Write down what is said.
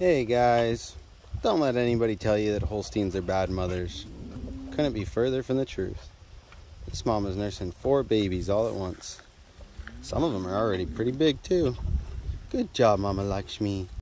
Hey guys, don't let anybody tell you that Holsteins are bad mothers. Couldn't be further from the truth. This mom is nursing four babies all at once. Some of them are already pretty big too. Good job, Mama Lakshmi.